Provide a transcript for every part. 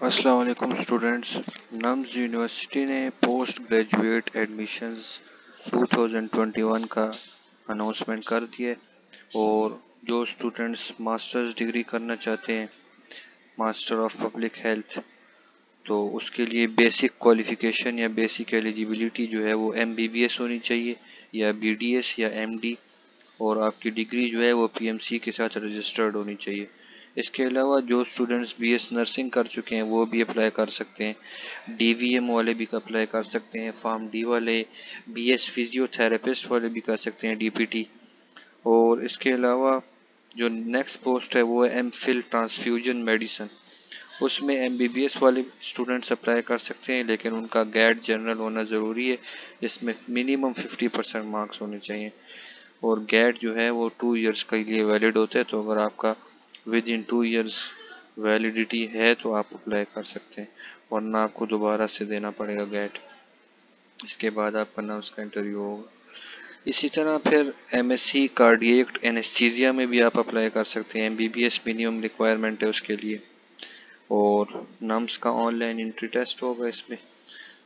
वालेकुम students. Nums university ने post graduate admissions 2021 का अनाउंसमेंट कर दिया और जो स्टूडेंट्स मास्टर्स डिग्री करना चाहते हैं, मास्टर ऑफ़ पब्लिक हेल्थ तो उसके लिए बेसिक क्वालिफ़िकेशन या बेसिक एलिजिबिलिटी जो है वो एमबीबीएस होनी चाहिए या बीडीएस या एमडी, और आपकी डिग्री जो है वो पीएमसी के साथ रजिस्टर्ड होनी चाहिए। इसके अलावा जो स्टूडेंट्स बीएस नर्सिंग कर चुके हैं, वो भी अप्लाई कर सकते हैं। डीवीएम वाले भी अप्लाई कर सकते हैं फार्म डी वाले बीएस फिजियोथेरेपिस्ट वाले भी कर सकते हैं डीपीटी और इसके अलावा जो नेक्स्ट पोस्ट है, वो है एम फिल ट्रांसफ्यूजन मेडिसन उसमें एम बी बी एस वाले स्टूडेंट्स अप्लाई कर सकते हैं, लेकिन उनका गैड जनरल होना ज़रूरी है। इसमें मिनिमम 50 परसेंट मार्क्स होने चाहिए। और गैड जो है, वो टू इयर्स के लिए वैलिड होता है तो अगर आपका within two years validity है तो आप अप्लाई कर सकते हैं। वरना आपको दोबारा से देना पड़ेगा गैट इसके बाद आपका नर्स का इंटरव्यू होगा। इसी तरह फिर M S C cardiac anaesthesia में भी आप अप्लाई कर सकते हैं। M B B S minimum requirement है उसके लिए। और नम्स का ऑनलाइन इंट्री टेस्ट होगा इसमें।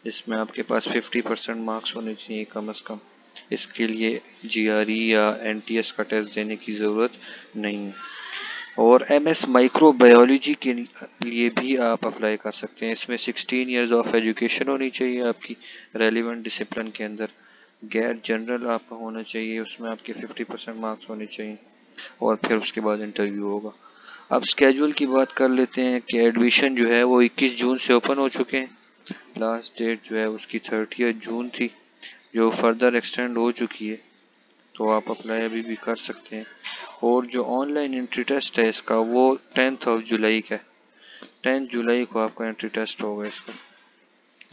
इसमें आपके पास 50 परसेंट मार्क्स होने चाहिए कम अज़ कम। इसके लिए जी आर ई या एन टी एस का टेस्ट देने की ज़रूरत नहीं है। और एम एस माइक्रोबायोलॉजी के लिए भी आप अप्लाई कर सकते हैं। इसमें 16 इयर्स ऑफ़ एजुकेशन होनी चाहिए आपकी। रेलिवेंट डिसिप्लिन के अंदर गैर जनरल आपका होना चाहिए। उसमें आपके 50 परसेंट मार्क्स होने चाहिए और फिर उसके बाद इंटरव्यू होगा। अब स्केजुअल की बात कर लेते हैं कि एडमिशन जो है वो 21 जून से ओपन हो चुके हैं। लास्ट डेट जो है उसकी थर्टी जून थी, जो फर्दर एक्सटेंड हो चुकी है। तो आप अप्लाई अभी भी कर सकते हैं। और जो ऑनलाइन एंट्री टेस्ट है इसका, वो टेंथ ऑफ़ जुलाई का टेंथ जुलाई को आपका एंट्री टेस्ट होगा इसका।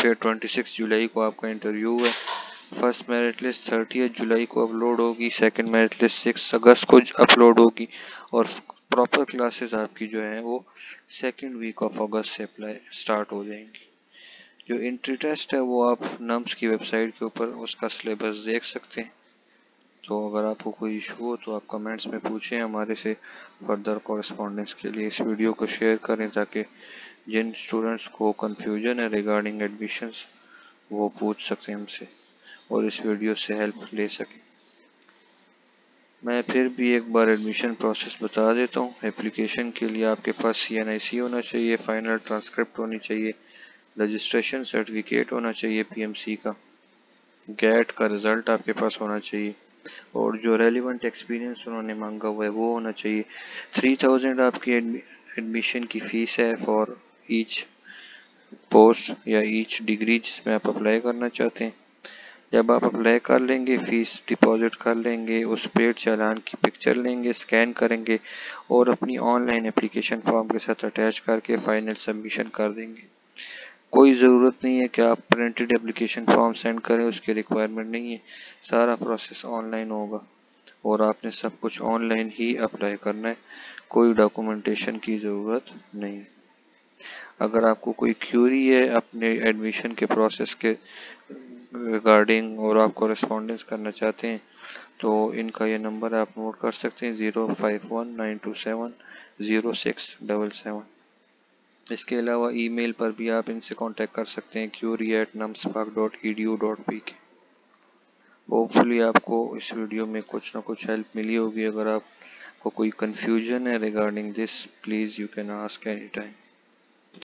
फिर ट्वेंटी सिक्स जुलाई को आपका इंटरव्यू है। फ़र्स्ट मेरिट लिस्ट थर्टी जुलाई को अपलोड होगी। सेकंड मेरिट लिस्ट सिक्स अगस्त को अपलोड होगी। और प्रॉपर क्लासेस आपकी जो है, वो सेकंड वीक ऑफ़ अगस्त से अप्लाई स्टार्ट हो जाएँगी। जो इंट्री टेस्ट है, वो आप नम्स की वेबसाइट के ऊपर, उसका सिलेबस देख सकते हैं। तो अगर आपको कोई इशू हो तो आप कमेंट्स में पूछें हमारे से फर्दर कॉरेस्पॉन्डेंस के लिए। इस वीडियो को शेयर करें ताकि जिन स्टूडेंट्स को कन्फ्यूज़न है रिगार्डिंग एडमिशन्स वो पूछ सकें हमसे और इस वीडियो से हेल्प ले सकें। मैं फिर भी एक बार एडमिशन प्रोसेस बता देता हूँ। एप्लीकेशन के लिए आपके पास सी एन आई सी होना चाहिए फाइनल ट्रांसक्रिप्ट होनी चाहिए रजिस्ट्रेशन सर्टिफिकेट होना चाहिए पी एम सी का। गेट का रिज़ल्ट आपके पास होना चाहिए। और जो रेलिवेंट एक्सपीरियंस उन्होंने मांगा हुआ है, वो होना चाहिए। थ्री थाउज़ेंड आपकी एडमिशन की फ़ीस है फॉर ईच पोस्ट या ईच डिग्री जिसमें आप अप्लाई करना चाहते हैं। जब आप अप्लाई कर लेंगे फ़ीस डिपॉजिट कर लेंगे, उस पेड चालान की पिक्चर लेंगे स्कैन करेंगे और अपनी ऑनलाइन एप्लीकेशन फॉर्म के साथ अटैच करके फ़ाइनल सबमिशन कर देंगे। कोई ज़रूरत नहीं है कि आप प्रिंटेड एप्लीकेशन फॉर्म सेंड करें, उसकी रिक्वायरमेंट नहीं है। सारा प्रोसेस ऑनलाइन होगा और आपने सब कुछ ऑनलाइन ही अप्लाई करना है। कोई डॉक्यूमेंटेशन की ज़रूरत नहीं अगर आपको कोई क्यूरी है अपने एडमिशन के प्रोसेस के रिगार्डिंग और आप कॉरेस्पॉन्डेंस करना चाहते हैं तो इनका ये नंबर आप नोट कर सकते हैं zero five one nine two seven zero six double seven इसके अलावा ईमेल पर भी आप इनसे कांटेक्ट कर सकते हैं query at numspak dot E D U dot P K hopefully आपको इस वीडियो में कुछ ना कुछ हेल्प मिली होगी। अगर आपको कोई कन्फ्यूज़न है regarding this please you can ask any time